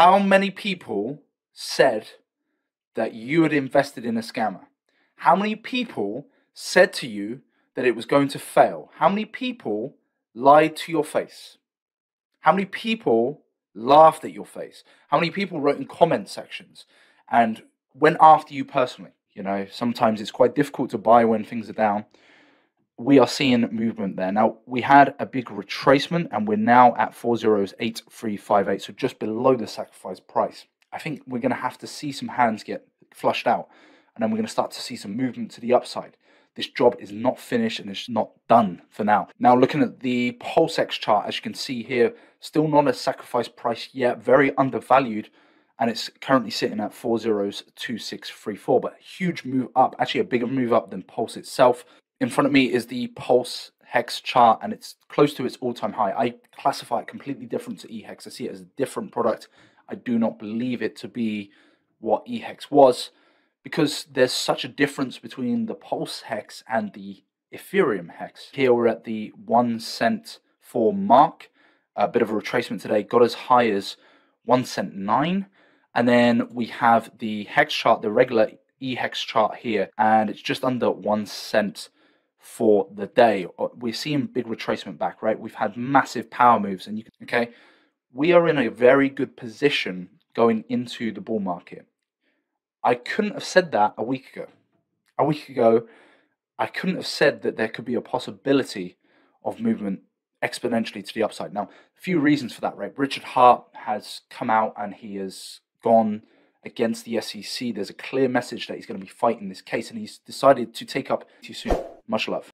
How many people said that you had invested in a scammer? How many people said to you that it was going to fail? How many people lied to your face? How many people laughed at your face? How many people wrote in comment sections and went after you personally? You know, sometimes it's quite difficult to buy when things are down. We are seeing movement there. Now, we had a big retracement and we're now at 408358, so just below the sacrifice price. I think we're going to have to see some hands get flushed out and then we're going to start to see some movement to the upside. This job is not finished and it's not done for now. Now, looking at the PulseX chart, as you can see here, still not a sacrifice price yet, very undervalued and it's currently sitting at 402634 but huge move up actually a bigger move up than pulse itself in front of me is the pulse hex chart and it's close to its all-time high. I classify it completely different to ehex. I see it as a different product. I do not believe it to be what ehex was because there's such a difference between the pulse hex and the ethereum hex. Here we're at the one cent for mark a bit of a retracement today got as high as one cent nine. And then we have the hex chart, the regular e-hex chart here, and it's just under one cent for the day. Uh, we're seeing big retracement back, right? We've had massive power moves, and you can, okay, we are in a very good position going into the bull market. I couldn't have said that a week ago. A week ago, I couldn't have said that there could be a possibility of movement exponentially to the upside. Now, a few reasons for that, right? Richard Heart has come out and he has gone against the SEC. There's a clear message that he's going to be fighting this case, and he's decided to take up too soon. Much love.